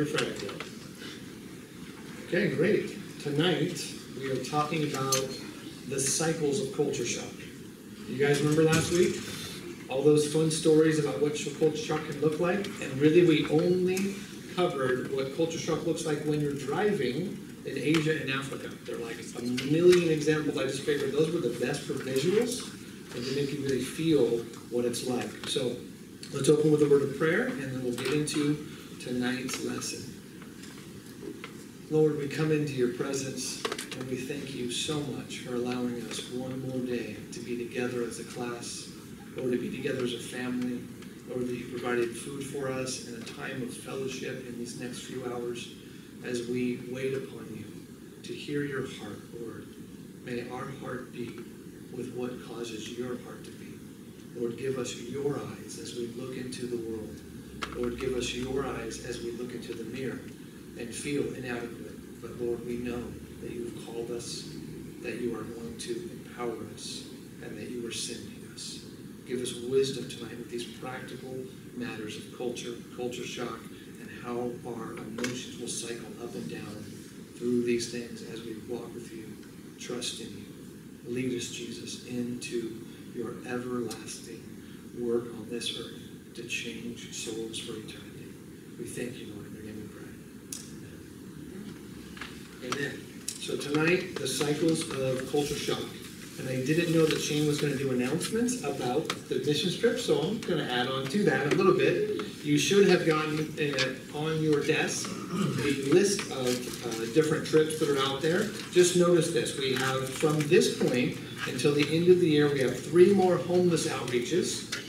Okay, great. Tonight, we are talking about the cycles of culture shock. You guys remember last week? All those fun stories about what culture shock can look like? And really, we only covered what culture shock looks like when you're driving in Asia and Africa. There are like a million examples. I just figured those were the best for visuals and to make you really feel what it's like. So let's open with a word of prayer and then we'll get into tonight's lesson. Lord, we come into your presence and we thank you so much for allowing us one more day to be together as a class, Lord, to be together as a family. Lord, that you provided food for us and a time of fellowship in these next few hours as we wait upon you to hear your heart, Lord. May our heart be with what causes your heart to beat. Lord, give us your eyes as we look into the world. Lord, give us your eyes as we look into the mirror and feel inadequate. But Lord, we know that you have called us, that you are going to empower us, and that you are sending us. Give us wisdom tonight with these practical matters of culture, culture shock, and how our emotions will cycle up and down through these things as we walk with you, trust in you. Lead us, Jesus, into your everlasting work on this earth to change souls for eternity. We thank you, Lord, in your name we pray. Amen. Amen. So tonight, the cycles of culture shock. And I didn't know that Shane was going to do announcements about the mission trip, so I'm going to add on to that a little bit. You should have gotten uh, on your desk a list of uh, different trips that are out there. Just notice this. We have, from this point until the end of the year, we have three more homeless outreaches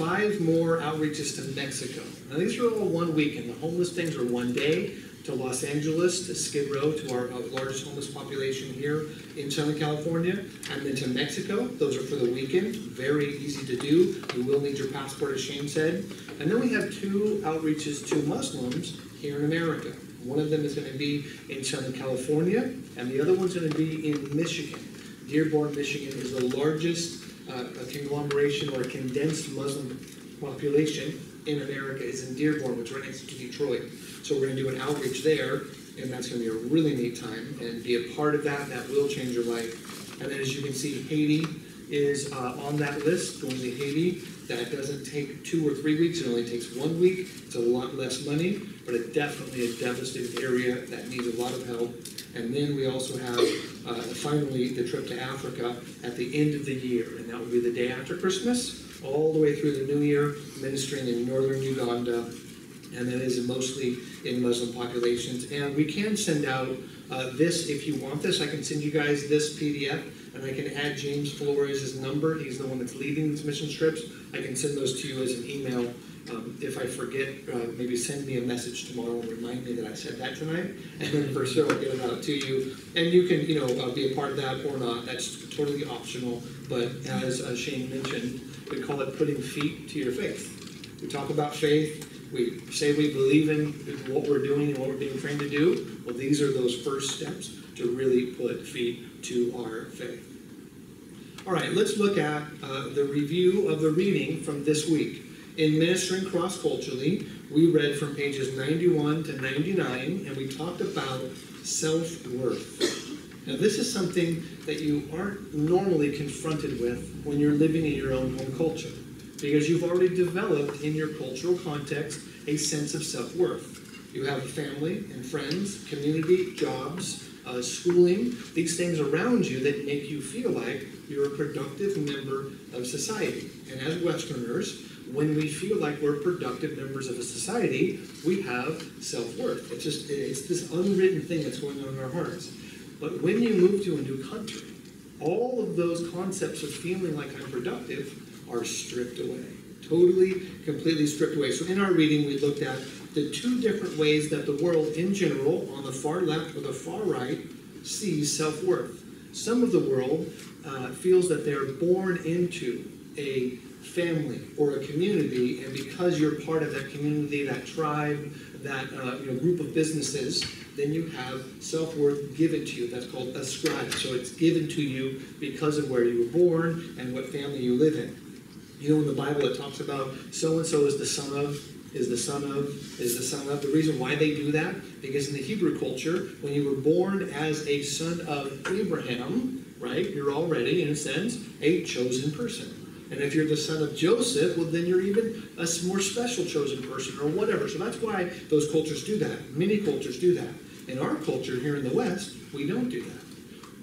five more outreaches to Mexico. Now, these are all one weekend. The homeless things are one day to Los Angeles, to Skid Row, to our largest homeless population here in Southern California, and then to Mexico. Those are for the weekend. Very easy to do. You will need your passport, as Shane said. And then we have two outreaches to Muslims here in America. One of them is going to be in Southern California, and the other one's going to be in Michigan. Dearborn, Michigan is the largest uh, a conglomeration or a condensed Muslim population in America is in Dearborn, which is right next to Detroit. So we're going to do an outreach there, and that's going to be a really neat time and be a part of that. That will change your life. And then, as you can see, Haiti is uh, on that list. Going to Haiti, that doesn't take two or three weeks. It only takes one week. It's a lot less money, but it definitely a devastated area that needs a lot of help. And then we also have uh, finally the trip to Africa at the end of the year, and that will be the day after Christmas, all the way through the new year, ministering in northern Uganda, and that is mostly in Muslim populations. And we can send out uh, this if you want this. I can send you guys this PDF, and I can add James Flores' number. He's the one that's leading these mission trips. I can send those to you as an email um, if I forget, uh, maybe send me a message tomorrow and remind me that I said that tonight, and then for sure I'll get it out to you. And you can, you know, uh, be a part of that or not. That's totally optional. But as uh, Shane mentioned, we call it putting feet to your faith. We talk about faith. We say we believe in what we're doing and what we're being trained to do. Well, these are those first steps to really put feet to our faith. All right, let's look at uh, the review of the reading from this week. In Ministering Cross Culturally, we read from pages 91 to 99, and we talked about self worth. Now, this is something that you aren't normally confronted with when you're living in your own home culture, because you've already developed in your cultural context a sense of self worth. You have a family and friends, community, jobs, uh, schooling, these things around you that make you feel like you're a productive member of society. And as Westerners, when we feel like we're productive members of a society, we have self-worth. It's just it's this unwritten thing that's going on in our hearts. But when you move to a new country, all of those concepts of feeling like I'm productive are stripped away. Totally, completely stripped away. So in our reading, we looked at the two different ways that the world in general, on the far left or the far right, sees self-worth. Some of the world uh, feels that they're born into a family or a community, and because you're part of that community, that tribe, that uh, you know, group of businesses, then you have self-worth given to you. That's called ascribed. So it's given to you because of where you were born and what family you live in. You know, in the Bible, it talks about so and so is the son of is the son of, is the son of. The reason why they do that, because in the Hebrew culture, when you were born as a son of Abraham, right, you're already, in a sense, a chosen person. And if you're the son of Joseph, well, then you're even a more special chosen person or whatever. So that's why those cultures do that. Many cultures do that. In our culture here in the West, we don't do that.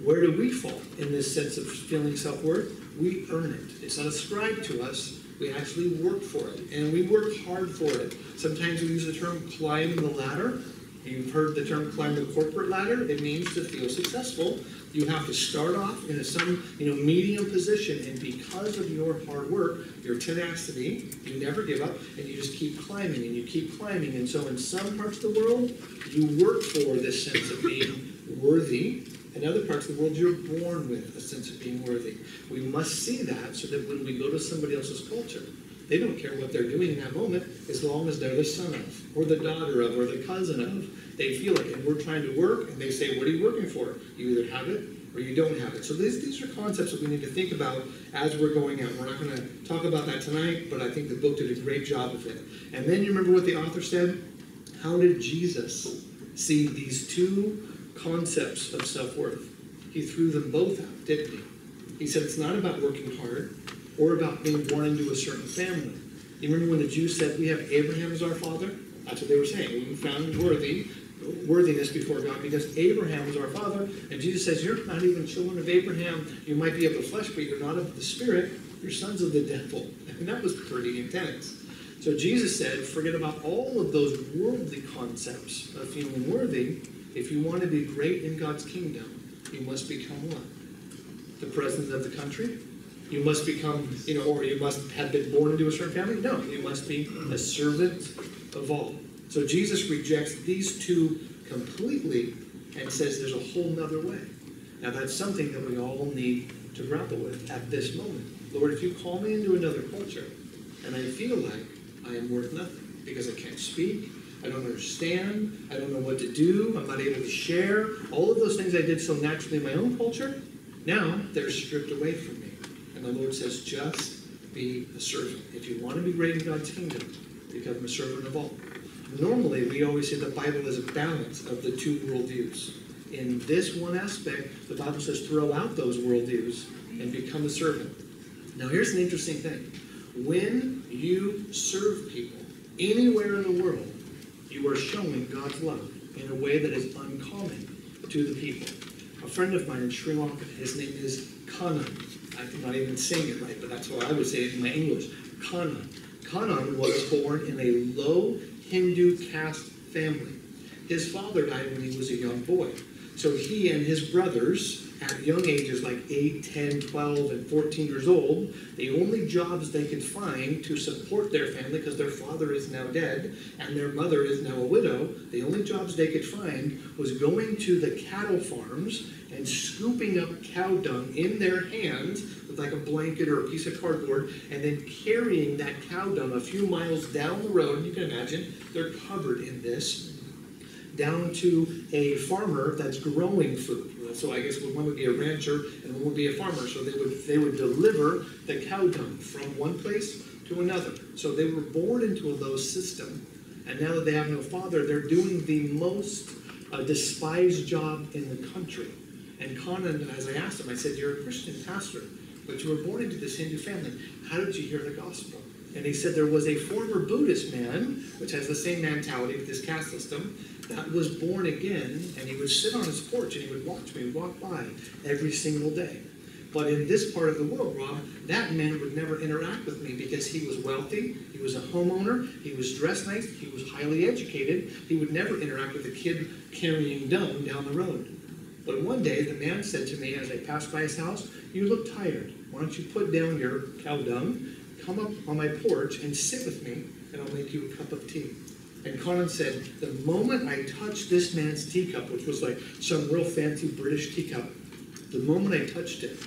Where do we fall in this sense of feeling self worth? We earn it. It's not ascribed to us. We actually work for it, and we work hard for it. Sometimes we use the term climb the ladder. You've heard the term climb the corporate ladder. It means to feel successful. You have to start off in a some you know medium position, and because of your hard work, your tenacity, you never give up, and you just keep climbing and you keep climbing. And so, in some parts of the world, you work for this sense of being worthy. In other parts of the world, you're born with a sense of being worthy. We must see that so that when we go to somebody else's culture, they don't care what they're doing in that moment as long as they're the son of, or the daughter of, or the cousin of. They feel it, and we're trying to work, and they say, What are you working for? You either have it or you don't have it. So these, these are concepts that we need to think about as we're going out. We're not going to talk about that tonight, but I think the book did a great job of it. And then you remember what the author said? How did Jesus see these two concepts of self worth? He threw them both out, didn't he? He said it's not about working hard or about being born into a certain family. You remember when the Jews said, We have Abraham as our father? That's what they were saying. We found worthy worthiness before God because Abraham was our father. And Jesus says, You're not even children of Abraham. You might be of the flesh, but you're not of the spirit. You're sons of the devil. And that was pretty intense. So Jesus said, Forget about all of those worldly concepts of feeling worthy. If you want to be great in God's kingdom, you must become what? The president of the country? You must become, you know, or you must have been born into a certain family? No, you must be a servant of all. So Jesus rejects these two completely and says there's a whole nother way. Now that's something that we all need to grapple with at this moment. Lord, if you call me into another culture and I feel like I am worth nothing because I can't speak, I don't understand, I don't know what to do, I'm not able to share, all of those things I did so naturally in my own culture, now they're stripped away from me. And the Lord says, just be a servant. If you want to be great in God's kingdom, become a servant of all. Normally, we always say the Bible is a balance of the two worldviews. In this one aspect, the Bible says throw out those worldviews and become a servant. Now, here's an interesting thing. When you serve people anywhere in the world, you are showing God's love in a way that is uncommon to the people. A friend of mine in Sri Lanka, his name is Kanan. I'm not even saying it right, but that's how I would say in my English. Kanan. Kanan was born in a low Hindu caste family. His father died when he was a young boy. So he and his brothers, at young ages like 8, 10, 12, and 14 years old, the only jobs they could find to support their family, because their father is now dead and their mother is now a widow, the only jobs they could find was going to the cattle farms and scooping up cow dung in their hands with like a blanket or a piece of cardboard and then carrying that cow dung a few miles down the road. You can imagine they're covered in this down to a farmer that's growing food. So I guess one would be a rancher and one would be a farmer. So they would they would deliver the cow dung from one place to another. So they were born into a low system, and now that they have no father, they're doing the most uh, despised job in the country. And Kanan, as I asked him, I said, "You're a Christian pastor, but you were born into this Hindu family. How did you hear the gospel?" And he said there was a former Buddhist man, which has the same mentality with this caste system, that was born again, and he would sit on his porch and he would watch me walk by every single day. But in this part of the world, Rob, that man would never interact with me because he was wealthy, he was a homeowner, he was dressed nice, he was highly educated. He would never interact with a kid carrying dung down the road. But one day, the man said to me as I passed by his house, You look tired. Why don't you put down your cow dung, come up on my porch, and sit with me, and I'll make you a cup of tea. And Kanan said, The moment I touched this man's teacup, which was like some real fancy British teacup, the moment I touched it,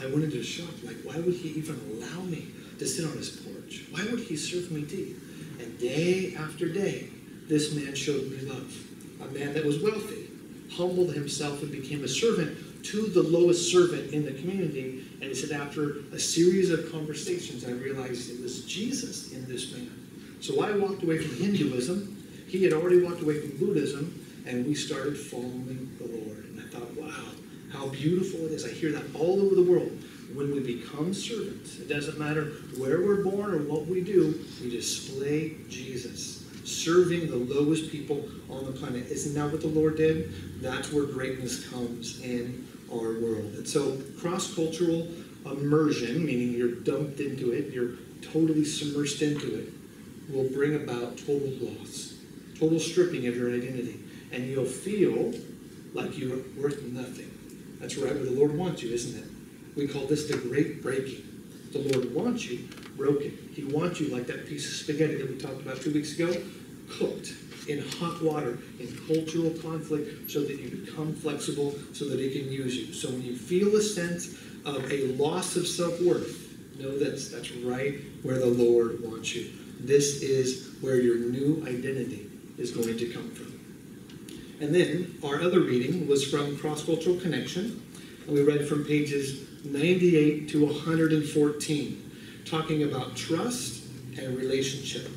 I went into shock. Like, why would he even allow me to sit on his porch? Why would he serve me tea? And day after day, this man showed me love. A man that was wealthy, humbled himself and became a servant to the lowest servant in the community. And he said, after a series of conversations, I realized it was Jesus in this man. So I walked away from Hinduism. He had already walked away from Buddhism, and we started following the Lord. And I thought, wow, how beautiful it is. I hear that all over the world. When we become servants, it doesn't matter where we're born or what we do, we display Jesus, serving the lowest people on the planet. Isn't that what the Lord did? That's where greatness comes in our world. And so, cross cultural immersion, meaning you're dumped into it, you're totally submersed into it, will bring about total loss, total stripping of your identity. And you'll feel like you're worth nothing. That's right where the Lord wants you, isn't it? We call this the great breaking. The Lord wants you broken. He wants you like that piece of spaghetti that we talked about two weeks ago, cooked in hot water, in cultural conflict, so that you become flexible, so that He can use you. So when you feel a sense of a loss of self worth, know this that's right where the Lord wants you. This is where your new identity is going to come from. And then our other reading was from Cross Cultural Connection, and we read from pages 98 to 114, talking about trust and relationship.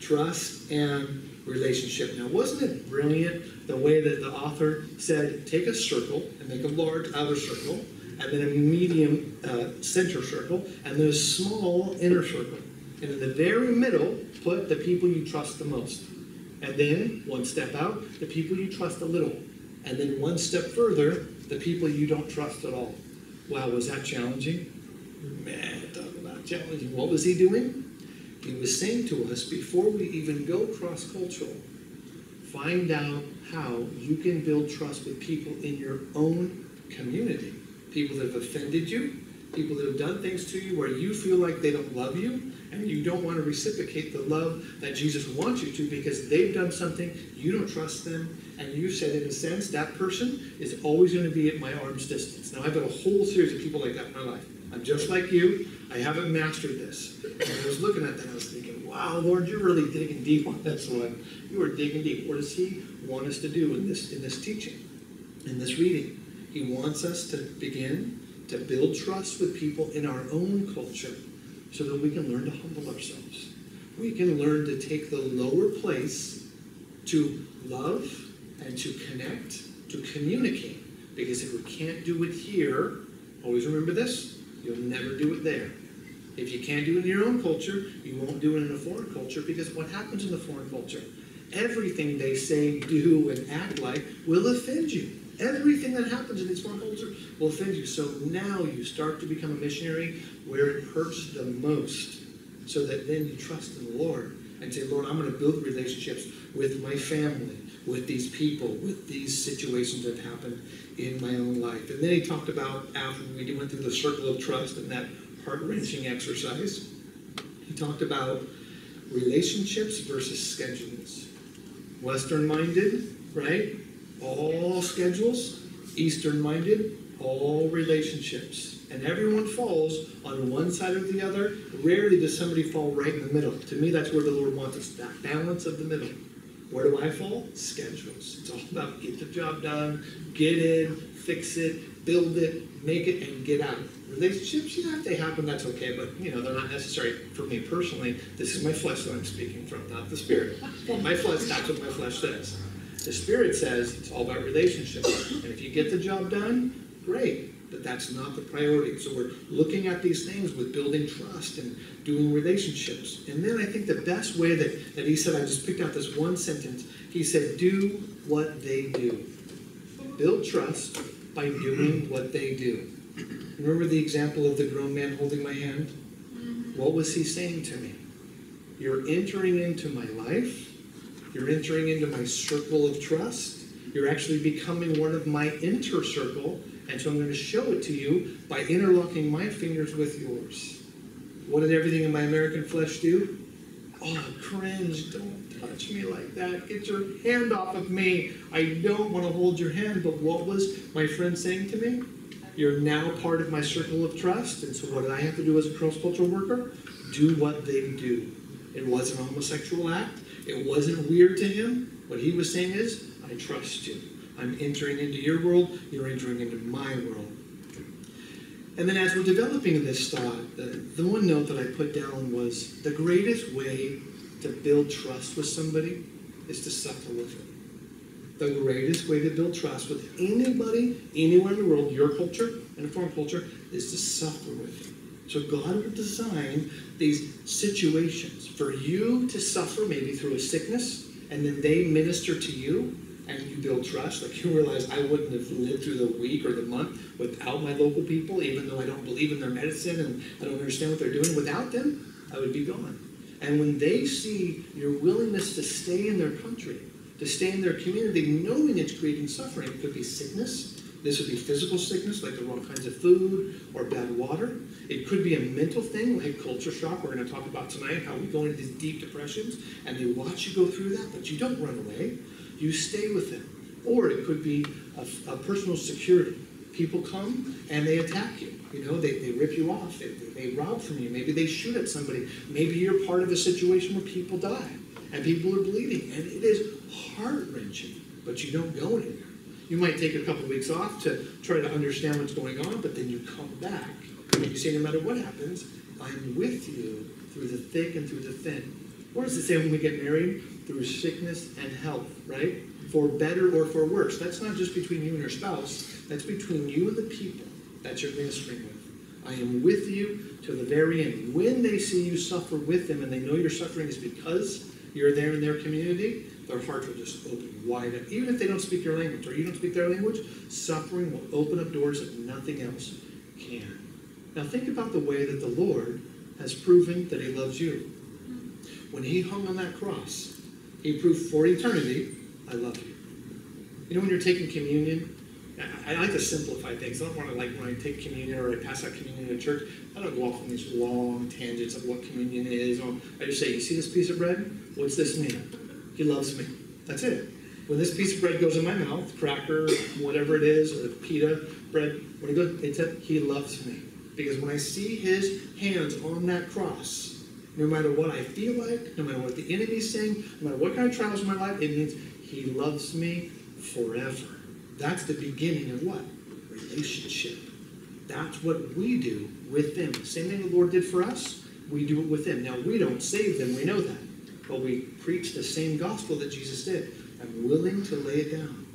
Trust and relationship. Now, wasn't it brilliant the way that the author said, take a circle and make a large outer circle, and then a medium uh, center circle, and then a small inner circle. And in the very middle, put the people you trust the most. And then, one step out, the people you trust a little. And then one step further, the people you don't trust at all. Wow, was that challenging? Man, talk about challenging. What was he doing? He was saying to us before we even go cross cultural, find out how you can build trust with people in your own community. People that have offended you, people that have done things to you where you feel like they don't love you, and you don't want to reciprocate the love that Jesus wants you to because they've done something, you don't trust them, and you said, in a sense, that person is always going to be at my arm's distance. Now, I've got a whole series of people like that in my life. I'm just like you. I haven't mastered this. And I was looking at that, I was thinking, wow, Lord, you're really digging deep on this one. You are digging deep. What does He want us to do in this in this teaching, in this reading? He wants us to begin to build trust with people in our own culture so that we can learn to humble ourselves. We can learn to take the lower place to love and to connect, to communicate. Because if we can't do it here, always remember this, you'll never do it there. If you can't do it in your own culture, you won't do it in a foreign culture because what happens in the foreign culture? Everything they say, do, and act like will offend you. Everything that happens in these foreign cultures will offend you. So now you start to become a missionary where it hurts the most, so that then you trust in the Lord and say, Lord, I'm going to build relationships with my family, with these people, with these situations that happen in my own life. And then he talked about after we went through the circle of trust and that heart wrenching exercise, he talked about relationships versus schedules. Western minded, right? All schedules. Eastern minded, all relationships. And everyone falls on one side or the other. Rarely does somebody fall right in the middle. To me, that's where the Lord wants us that balance of the middle. Where do I fall? Schedules. It's all about get the job done, get in, fix it, build it, make it, and get out. Relationships, yeah, if they happen, that's okay, but you know, they're not necessary for me personally. This is my flesh that I'm speaking from, not the spirit. My flesh, that's what my flesh says. The spirit says it's all about relationships. And if you get the job done, great. But that's not the priority. So we're looking at these things with building trust and doing relationships. And then I think the best way that, that he said, I just picked out this one sentence. He said, do what they do. Build trust by doing what they do. Remember the example of the grown man holding my hand? Mm-hmm. What was he saying to me? You're entering into my life. You're entering into my circle of trust. You're actually becoming one of my inner circle. And so I'm going to show it to you by interlocking my fingers with yours. What did everything in my American flesh do? Oh, cringe. Don't touch me like that. Get your hand off of me. I don't want to hold your hand. But what was my friend saying to me? You're now part of my circle of trust. And so what did I have to do as a cross-cultural worker? Do what they do. It wasn't a homosexual act. It wasn't weird to him. What he was saying is, I trust you. I'm entering into your world. You're entering into my world. And then as we're developing this thought, the, the one note that I put down was the greatest way to build trust with somebody is to suffer with them. The greatest way to build trust with anybody, anywhere in the world, your culture and a foreign culture, is to suffer with them. So God would design these situations for you to suffer, maybe through a sickness, and then they minister to you, and you build trust. Like you realize I wouldn't have lived through the week or the month without my local people, even though I don't believe in their medicine and I don't understand what they're doing. Without them, I would be gone. And when they see your willingness to stay in their country, to stay in their community, knowing it's creating suffering, it could be sickness. This would be physical sickness, like the wrong kinds of food or bad water. It could be a mental thing, like culture shock. We're going to talk about tonight how we go into these deep depressions, and they watch you go through that, but you don't run away. You stay with them. Or it could be a, a personal security. People come and they attack you. You know, they, they rip you off. They, they rob from you. Maybe they shoot at somebody. Maybe you're part of a situation where people die and people are bleeding. And it is heart wrenching, but you don't go anywhere. You might take a couple of weeks off to try to understand what's going on, but then you come back and you say, no matter what happens, I'm with you through the thick and through the thin. Or does it say when we get married? Through sickness and health, right? For better or for worse. That's not just between you and your spouse, that's between you and the people that you're ministering with. I am with you to the very end. When they see you suffer with them and they know your suffering is because you're there in their community, their hearts will just open wide up. Even if they don't speak your language or you don't speak their language, suffering will open up doors that nothing else can. Now think about the way that the Lord has proven that He loves you. When He hung on that cross, He proved for eternity, I love you. You know, when you're taking communion, I, like to simplify things. I don't want to like when I take communion or I pass out communion in church. I don't go off on these long tangents of what communion is. I just say, "You see this piece of bread? What's this mean? He loves me." That's it. When this piece of bread goes in my mouth, cracker, whatever it is, or pita bread, when it goes, it's a, He loves me. Because when I see His hands on that cross, no matter what I feel like, no matter what the enemy's saying, no matter what kind of trials in my life, it means He loves me forever. That's the beginning of what? Relationship. That's what we do with them. The same thing the Lord did for us, we do it with them. Now, we don't save them, we know that. But we preach the same gospel that Jesus did. I'm willing to lay it down.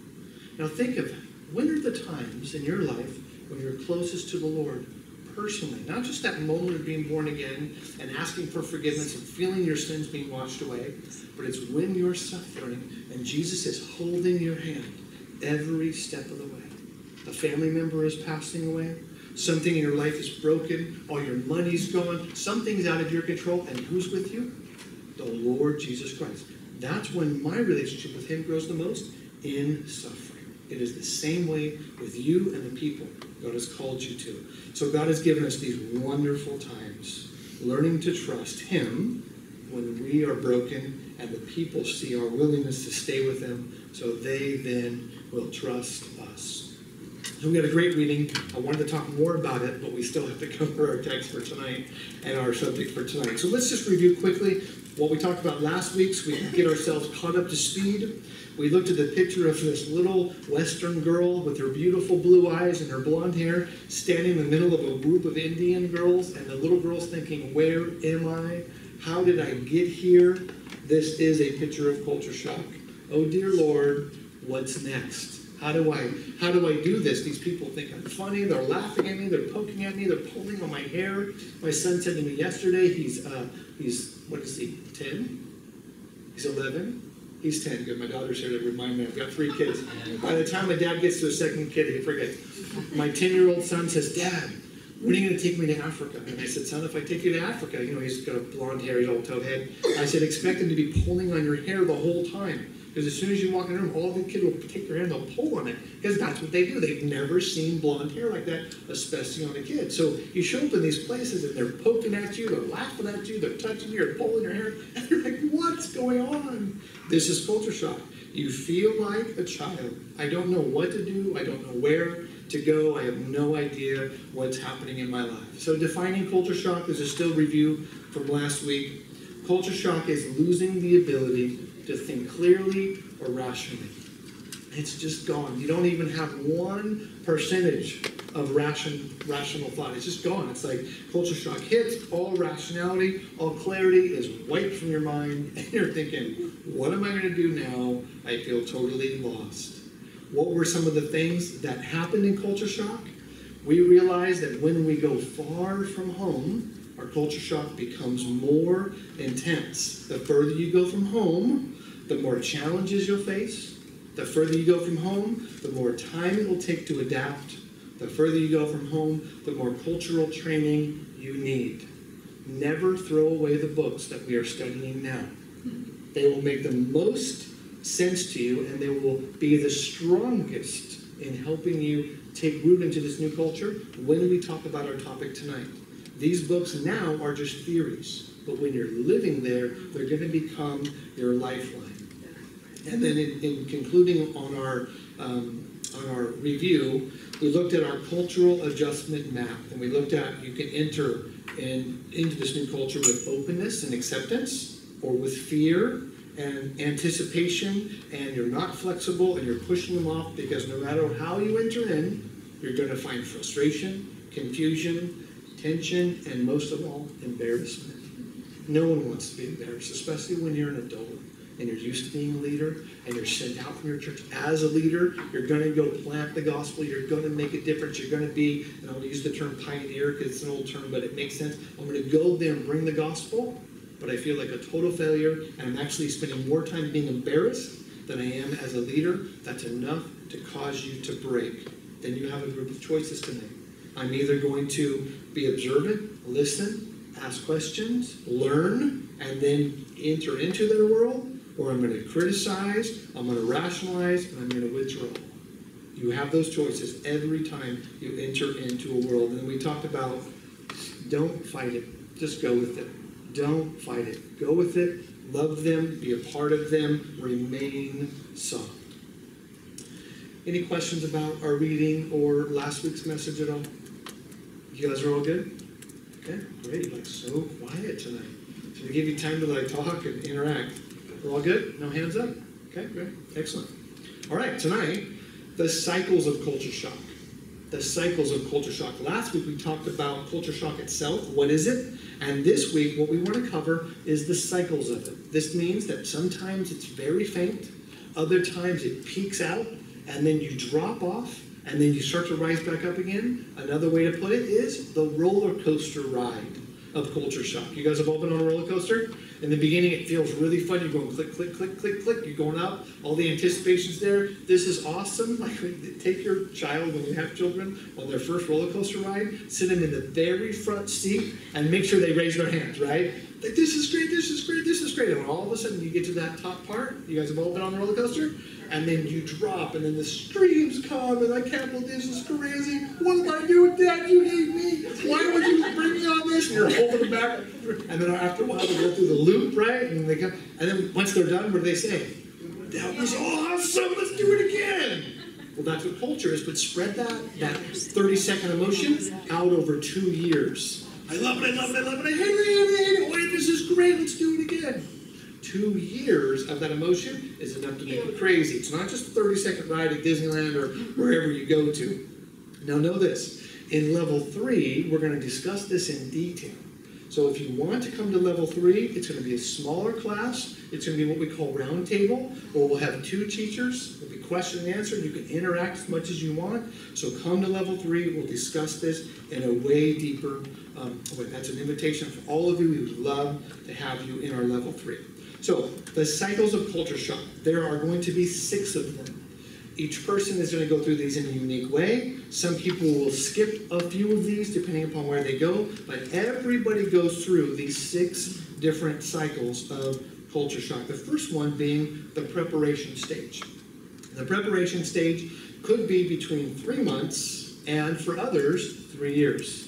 Now, think of. When are the times in your life when you're closest to the Lord personally? Not just that moment of being born again and asking for forgiveness and feeling your sins being washed away, but it's when you're suffering and Jesus is holding your hand every step of the way. A family member is passing away. Something in your life is broken. All your money's gone. Something's out of your control. And who's with you? The Lord Jesus Christ. That's when my relationship with Him grows the most in suffering. It is the same way with you and the people God has called you to. So God has given us these wonderful times learning to trust Him when we are broken and the people see our willingness to stay with them so they then will trust us. So we had a great reading. I wanted to talk more about it, but we still have to cover our text for tonight and our subject for tonight. So let's just review quickly what we talked about last week so we get ourselves caught up to speed. We looked at the picture of this little Western girl with her beautiful blue eyes and her blonde hair standing in the middle of a group of Indian girls, and the little girl's thinking, Where am I? How did I get here? This is a picture of culture shock. Oh dear Lord, what's next? How do I how do I do this? These people think I'm funny. They're laughing at me. They're poking at me. They're pulling on my hair. My son said to me yesterday. He's uh, he's what is he? Ten? He's eleven. He's ten. Good. My daughter's here to remind me. I've got three kids. By the time my dad gets to the second kid, he forgets. My ten-year-old son says, "Dad, when are you going to take me to Africa? And I said, son, if I take you to Africa, you know, he's got a blonde hair, he's all towhead. I said, expect him to be pulling on your hair the whole time. Because as soon as you walk in the room, all the kids will take their hand, and they'll pull on it. Because that's what they do. They've never seen blonde hair like that, especially on a kid. So you show up in these places and they're poking at you, they're laughing at you, they're touching you, they're pulling your hair. And you're like, what's going on? This is culture shock. You feel like a child. I don't know what to do, I don't know where to go. I have no idea what's happening in my life. So, defining culture shock is a still review from last week. Culture shock is losing the ability to think clearly or rationally. It's just gone. You don't even have one percentage of ration, rational thought. It's just gone. It's like culture shock hits, all rationality, all clarity is wiped from your mind, and you're thinking, what am I gonna do now? I feel totally lost. What were some of the things that happened in culture shock? We realized that when we go far from home, our culture shock becomes more intense. The further you go from home, the more challenges you'll face. The further you go from home, the more time it will take to adapt. The further you go from home, the more cultural training you need. Never throw away the books that we are studying now. They will make the most sense to you and they will be the strongest in helping you take root into this new culture when we talk about our topic tonight. These books now are just theories, but when you're living there, they're going to become your lifeline. And then in, in concluding on our, um, on our review, we looked at our cultural adjustment map, and we looked at you can enter in, into this new culture with openness and acceptance, or with fear and anticipation, and you're not flexible and you're pushing them off because no matter how you enter in, you're going to find frustration, confusion, tension, and most of all, embarrassment. No one wants to be embarrassed, especially when you're an adult and you're used to being a leader and you're sent out from your church as a leader. You're going to go plant the gospel. You're going to make a difference. You're going to be, and I'll use the term pioneer because it's an old term, but it makes sense. I'm going to go there and bring the gospel, but I feel like a total failure and I'm actually spending more time being embarrassed than I am as a leader. That's enough to cause you to break. Then you have a group of choices to make. I'm either going to be observant, listen, ask questions, learn, and then enter into their world, or I'm going to criticize, I'm going to rationalize, and I'm going to withdraw. You have those choices every time you enter into a world. And we talked about don't fight it, just go with it. Don't fight it. Go with it, love them, be a part of them, remain soft. Any questions about our reading or last week's message at all? You guys are all good? Okay, great. You're Like so quiet tonight. So we give you time to like talk and interact? We're all good? No hands up? Okay, great. Excellent. All right, tonight, the cycles of culture shock. The cycles of culture shock. Last week we talked about culture shock itself. What is it? And this week, what we want to cover is the cycles of it. This means that sometimes it's very faint, other times it peaks out, and then you drop off, and then you start to rise back up again. Another way to put it is the roller coaster ride of culture shock. You guys have all been on a roller coaster? In the beginning, it feels really fun. You're going click, click, click, click, click. You're going up. All the anticipation's there. This is awesome. Like, take your child when you have children on their first roller coaster ride, sit them in the very front seat, and make sure they raise their hands, right? Like, this is great, this is great, this is great. And all of a sudden, you get to that top part. You guys have all been on the roller coaster? And then you drop, and then the streams come, and I can't believe this is crazy. What am I doing, Dad? You hate me. Why would you bring me on this? And you're holding them back. And then after a while, they go through the loop, right? And they come, and then once they're done, what do they say? That was awesome. Let's do it again. Well, that's what culture is, but spread that that 30 second emotion out over two years. I love it. I love it. I love it. I hate it. I hate it. Wait, this is great. Let's do it again. Two years of that emotion is enough to make you crazy. It's not just a 30 second ride at Disneyland or wherever you go to. Now, know this in level three, we're going to discuss this in detail. So, if you want to come to level three, it's going to be a smaller class. It's going to be what we call roundtable, where we'll have two teachers. It'll be question and answer. You can interact as much as you want. So, come to level three. We'll discuss this in a way deeper um. That's an invitation for all of you. We would love to have you in our level three. So, the cycles of culture shock. There are going to be six of them. Each person is going to go through these in a unique way. Some people will skip a few of these depending upon where they go, but everybody goes through these six different cycles of culture shock. The first one being the preparation stage. The preparation stage could be between three months and for others, three years.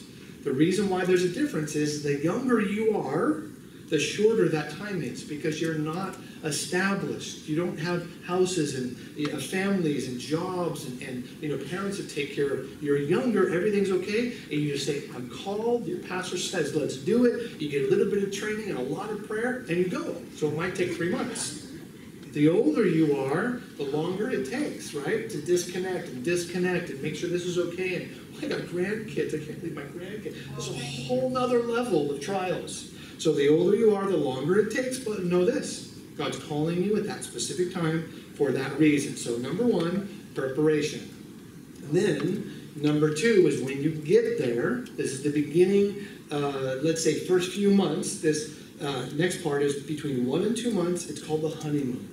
The reason why there's a difference is the younger you are, the shorter that time is because you're not established. You don't have houses and you know, families and jobs and, and you know parents to take care of. You're younger, everything's okay, and you just say, I'm called, your pastor says, let's do it. You get a little bit of training and a lot of prayer, and you go. So it might take three months. The older you are, the longer it takes, right? To disconnect and disconnect and make sure this is okay. And I got grandkids, I can't leave my grandkids. There's a whole nother level of trials. So the older you are, the longer it takes, but know this. God's calling you at that specific time for that reason. So number one, preparation. And then number two is when you get there, this is the beginning, uh, let's say first few months, this uh, next part is between one and two months, it's called the honeymoon.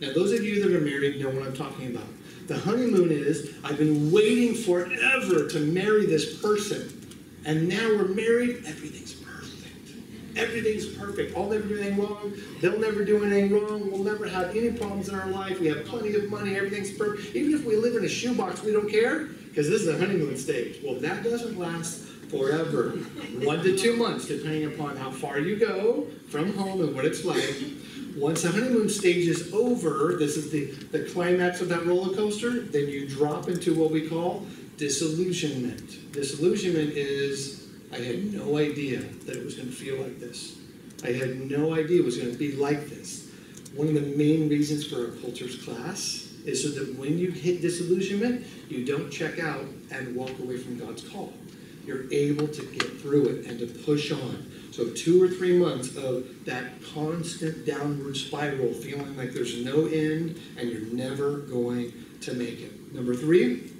Now, those of you that are married know what I'm talking about. The honeymoon is, I've been waiting forever to marry this person, and now we're married, everything's perfect. Everything's perfect. I'll never do anything wrong. They'll never do anything wrong. We'll never have any problems in our life. We have plenty of money. Everything's perfect. Even if we live in a shoebox, we don't care because this is the honeymoon stage. Well, that doesn't last forever. One to two months, depending upon how far you go from home and what it's like. Once the honeymoon stage is over, this is the, the climax of that roller coaster, then you drop into what we call disillusionment. Disillusionment is, I had no idea that it was going to feel like this. I had no idea it was going to be like this. One of the main reasons for a cultures class is so that when you hit disillusionment, you don't check out and walk away from God's call. You're able to get through it and to push on. So two or three months of that constant downward spiral, feeling like there's no end and you're never going to make it. Number three,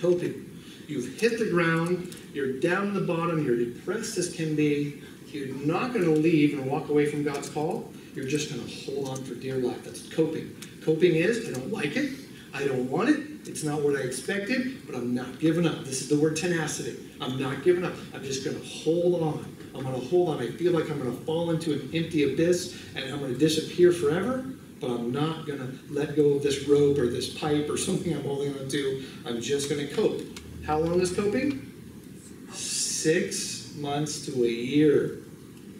coping. You've hit the ground, you're down the bottom, you're depressed as can be. You're not going to leave and walk away from God's call. You're just going to hold on for dear life. That's coping. Coping is I don't like it, I don't want it, it's not what I expected, but I'm not giving up. This is the word tenacity. I'm not giving up. I'm just going to hold on. I'm going to hold on. I feel like I'm going to fall into an empty abyss and I'm going to disappear forever, but I'm not going to let go of this rope or this pipe or something I'm holding on to. I'm just going to cope. How long is coping? Six months to a year.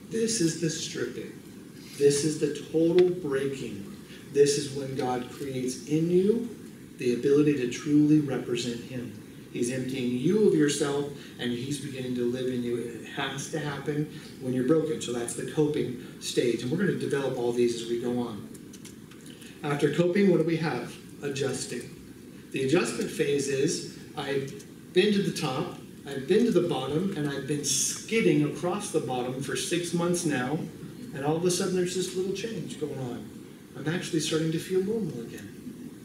This is the stripping. This is the total breaking. This is when God creates in you the ability to truly represent Him. He's emptying you of yourself and He's beginning to live in you. And it has to happen when you're broken. So that's the coping stage. And we're going to develop all these as we go on. After coping, what do we have? Adjusting. The adjustment phase is I've been to the top, I've been to the bottom, and I've been skidding across the bottom for six months now, and all of a sudden there's this little change going on. I'm actually starting to feel normal again.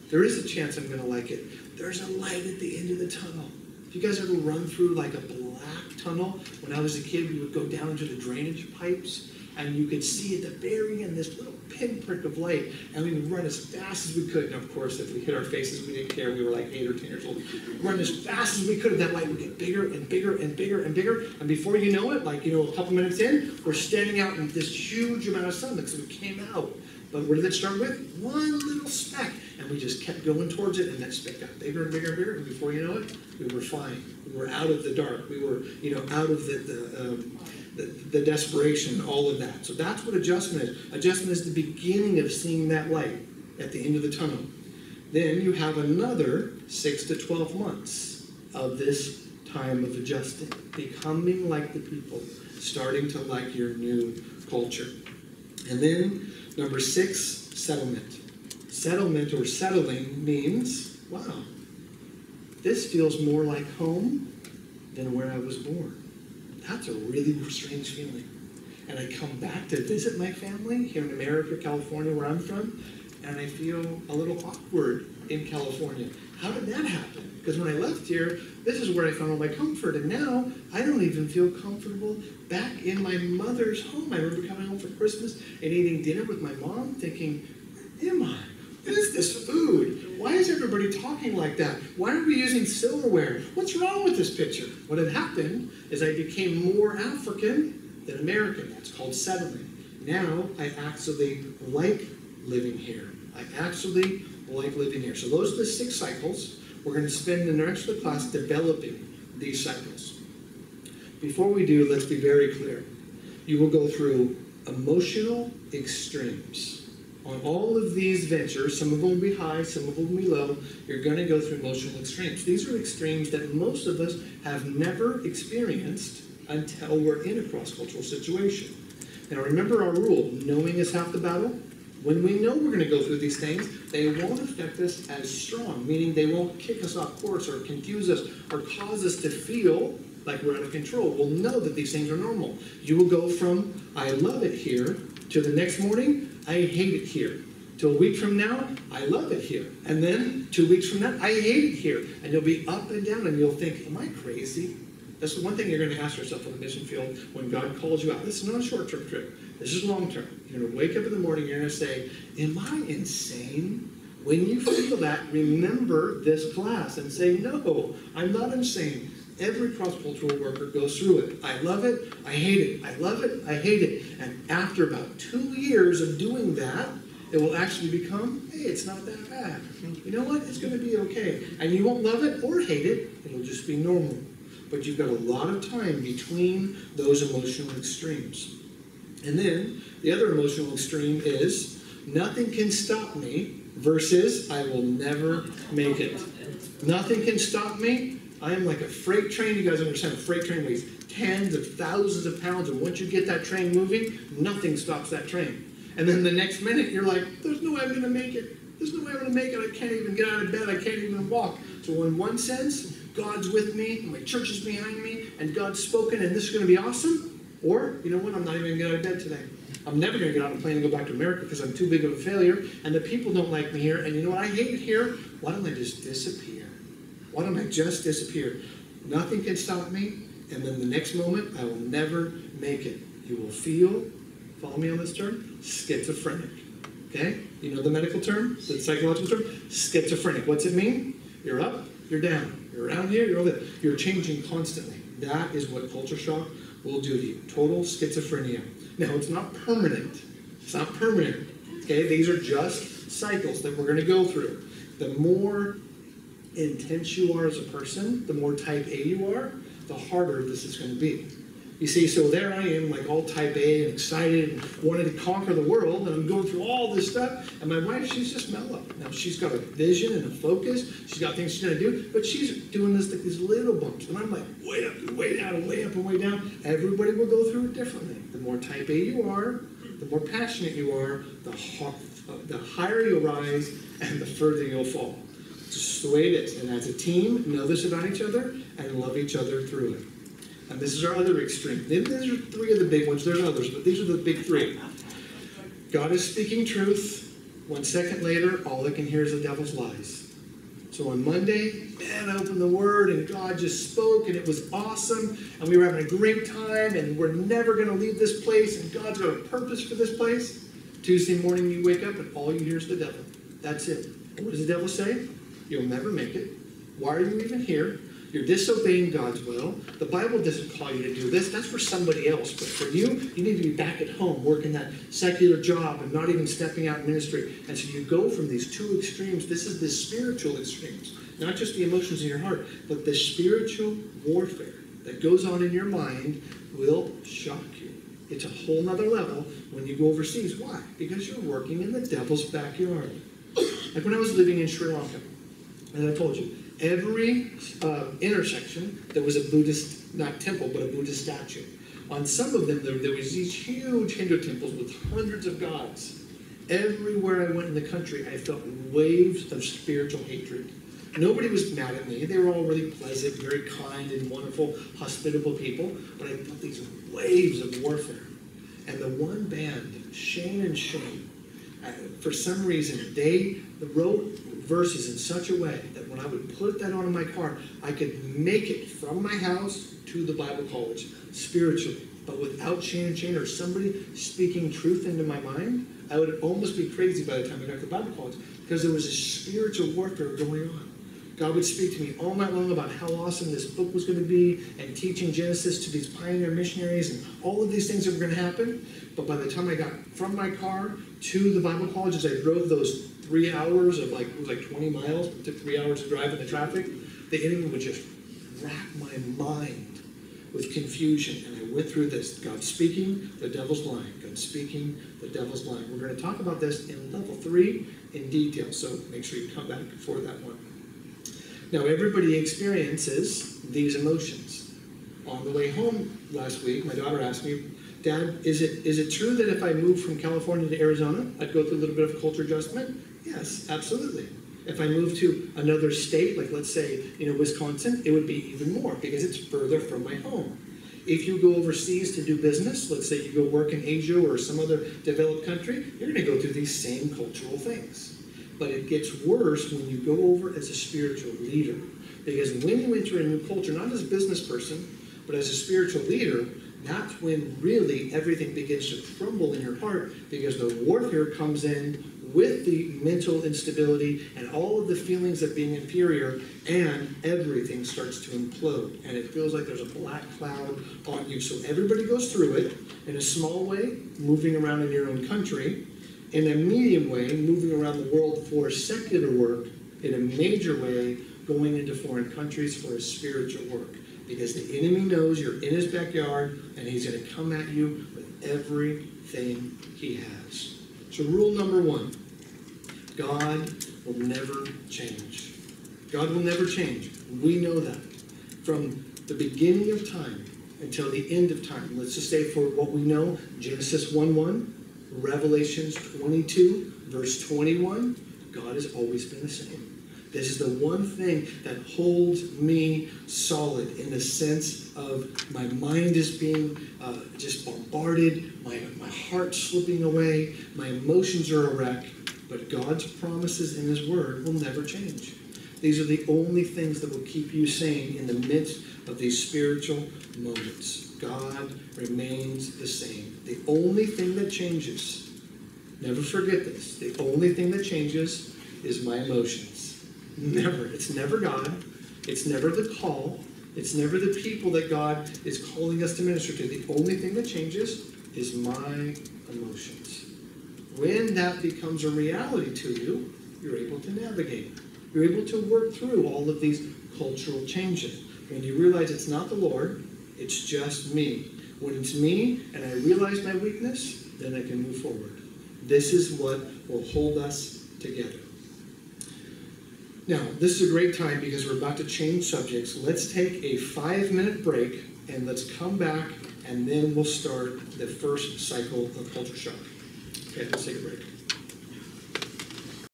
There is a chance I'm going to like it. There's a light at the end of the tunnel. If you guys ever run through like a black tunnel, when I was a kid, we would go down into the drainage pipes and you could see at the very end this little pinprick of light, and we would run as fast as we could. And of course, if we hit our faces, we didn't care. We were like eight or ten years old. Run as fast as we could, and that light would get bigger and bigger and bigger and bigger. And before you know it, like you know, a couple minutes in, we're standing out in this huge amount of sun because we came out. But where did it start with? One little speck. And we just kept going towards it, and that speck got bigger and bigger and bigger. And before you know it, we were flying. We were out of the dark. We were, you know, out of the, the um, the, the desperation, all of that. So that's what adjustment is. Adjustment is the beginning of seeing that light at the end of the tunnel. Then you have another six to 12 months of this time of adjusting, becoming like the people, starting to like your new culture. And then number six, settlement. Settlement or settling means, wow, this feels more like home than where I was born that's a really strange feeling. And I come back to visit my family here in America, California, where I'm from, and I feel a little awkward in California. How did that happen? Because when I left here, this is where I found all my comfort, and now I don't even feel comfortable back in my mother's home. I remember coming home for Christmas and eating dinner with my mom, thinking, where am I? What is this food? Why is everybody talking like that? Why are we using silverware? What's wrong with this picture? What had happened is I became more African than American. That's called settling. Now I actually like living here. I actually like living here. So those are the six cycles. We're going to spend the rest of the class developing these cycles. Before we do, let's be very clear. You will go through emotional extremes on all of these ventures, some of them will be high, some of them will be low, you're going to go through emotional extremes. These are extremes that most of us have never experienced until we're in a cross cultural situation. Now, remember our rule knowing is half the battle, When we know we're gonna go through these things, they won't affect us as strong, meaning they won't kick us off course or confuse us or cause us to feel like we're out of control. We'll know that these things are normal. You will go from, I love it here, to the next morning, I hate it here. To a week from now, I love it here. And then two weeks from now, I hate it here. And you'll be up and down and you'll think, am I crazy? That's the one thing you're going to ask yourself on the mission field when God calls you out. This is not a short term trip. This is long term. You're going to wake up in the morning, you're going to say, Am I insane? When you feel that, remember this class and say, No, I'm not insane. Every cross cultural worker goes through it. I love it, I hate it. I love it, I hate it. And after about two years of doing that, it will actually become, hey, it's not that bad. You know what? It's going to be okay. And you won't love it or hate it, it'll just be normal. But you've got a lot of time between those emotional extremes. And then the other emotional extreme is nothing can stop me versus I will never make it. Nothing can stop me. I am like a freight train. You guys understand a freight train weighs tens of thousands of pounds, and once you get that train moving, nothing stops that train. And then the next minute, you're like, there's no way I'm going to make it. There's no way I'm going to make it. I can't even get out of bed. I can't even walk. So, in one sense, God's with me, my church is behind me, and God's spoken, and this is going to be awesome. Or, you know what, I'm not even going to get out of bed today. I'm never going to get on a plane and go back to America because I'm too big of a failure, and the people don't like me here, and you know what, I hate it here. Why don't I just disappear? Why don't I just disappear? Nothing can stop me, and then the next moment, I will never make it. You will feel, follow me on this term, schizophrenic. Okay? You know the medical term, the psychological term? Schizophrenic. What's it mean? You're up, you're down. You're around here, you're over there. You're changing constantly. That is what culture shock will do to you. Total schizophrenia. Now, it's not permanent. It's not permanent. Okay? These are just cycles that we're going to go through. The more intense you are as a person, the more type A you are, the harder this is going to be. You see, so there I am, like all type A and excited and wanting to conquer the world, and I'm going through all this stuff. And my wife, she's just mellow. Now she's got a vision and a focus. She's got things she's gonna do, but she's doing this like these little bumps. And I'm like way up and way down and way up and way down. Everybody will go through it differently. The more type A you are, the more passionate you are, the, uh, the higher you'll rise and the further you'll fall. Just the way it is. And as a team, know this about each other and love each other through it. And this is our other extreme. These are three of the big ones. There's others, but these are the big three. God is speaking truth. One second later, all I can hear is the devil's lies. So on Monday, man, I opened the Word and God just spoke and it was awesome and we were having a great time and we're never going to leave this place and God's got a purpose for this place. Tuesday morning, you wake up and all you hear is the devil. That's it. What does the devil say? You'll never make it. Why are you even here? You're disobeying God's will. The Bible doesn't call you to do this. That's for somebody else. But for you, you need to be back at home working that secular job and not even stepping out in ministry. And so you go from these two extremes. This is the spiritual extremes, not just the emotions in your heart, but the spiritual warfare that goes on in your mind will shock you. It's a whole nother level when you go overseas. Why? Because you're working in the devil's backyard. Like when I was living in Sri Lanka, as I told you, every uh, intersection there was a Buddhist, not temple, but a Buddhist statue. On some of them, there, there was these huge Hindu temples with hundreds of gods. Everywhere I went in the country, I felt waves of spiritual hatred. Nobody was mad at me. They were all really pleasant, very kind and wonderful, hospitable people. But I felt these waves of warfare. And the one band, Shane and Shane, for some reason, they wrote verses in such a way that when I would put that on in my car, I could make it from my house to the Bible college spiritually. But without Shane and Shane or somebody speaking truth into my mind, I would almost be crazy by the time I got to Bible college because there was a spiritual warfare going on. God would speak to me all night long about how awesome this book was going to be and teaching Genesis to these pioneer missionaries and all of these things that were going to happen. But by the time I got from my car to the Bible college, as I drove those three hours of like, it was like 20 miles, it took three hours to drive in the traffic, the enemy would just rack my mind with confusion. And I went through this God speaking, the devil's lying. God speaking, the devil's lying. We're going to talk about this in level three in detail, so make sure you come back for that one. Now, everybody experiences these emotions. On the way home last week, my daughter asked me, Dad, is it, is it true that if I moved from California to Arizona, I'd go through a little bit of culture adjustment? Yes, absolutely. If I moved to another state, like let's say, you know, Wisconsin, it would be even more because it's further from my home. If you go overseas to do business, let's say you go work in Asia or some other developed country, you're gonna go through these same cultural things. But it gets worse when you go over as a spiritual leader. Because when you enter a new culture, not as a business person, but as a spiritual leader, that's when really everything begins to crumble in your heart because the warfare comes in with the mental instability and all of the feelings of being inferior, and everything starts to implode. And it feels like there's a black cloud on you. So everybody goes through it in a small way, moving around in your own country, in a medium way, moving around the world for secular work, in a major way, going into foreign countries for a spiritual work. Because the enemy knows you're in his backyard and he's going to come at you with everything he has. So, rule number one God will never change. God will never change. We know that. From the beginning of time until the end of time. Let's just say for what we know Genesis 1 1, Revelations 22, verse 21, God has always been the same. This is the one thing that holds me solid in the sense of my mind is being uh, just bombarded, my, my heart slipping away, my emotions are a wreck, but God's promises in His Word will never change. These are the only things that will keep you sane in the midst of these spiritual moments. God remains the same. The only thing that changes, never forget this, the only thing that changes is my emotions. Never. It's never God. It's never the call. It's never the people that God is calling us to minister to. The only thing that changes is my emotions. When that becomes a reality to you, you're able to navigate. You're able to work through all of these cultural changes. When you realize it's not the Lord, it's just me. When it's me and I realize my weakness, then I can move forward. This is what will hold us together. Now, this is a great time because we're about to change subjects. Let's take a five minute break and let's come back and then we'll start the first cycle of culture shock. Okay, let's take a break.